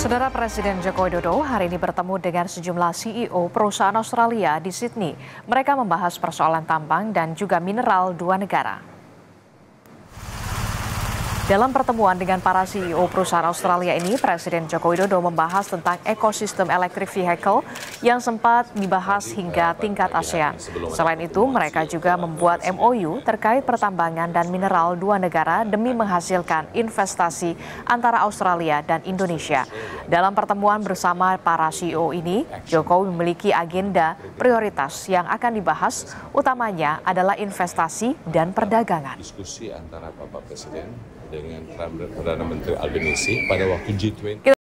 Saudara Presiden Joko Widodo hari ini bertemu dengan sejumlah CEO perusahaan Australia di Sydney. Mereka membahas persoalan tambang dan juga mineral dua negara. Dalam pertemuan dengan para CEO perusahaan Australia ini, Presiden Joko Widodo membahas tentang ekosistem electric vehicle yang sempat dibahas hingga tingkat ASEAN. Selain itu, mereka juga membuat MOU terkait pertambangan dan mineral dua negara demi menghasilkan investasi antara Australia dan Indonesia. Dalam pertemuan bersama para CEO ini, Jokowi memiliki agenda prioritas yang akan dibahas, utamanya adalah investasi dan perdagangan. Diskusi antara Bapak Presiden dengan Perdana Menteri Albanisi pada waktu G20.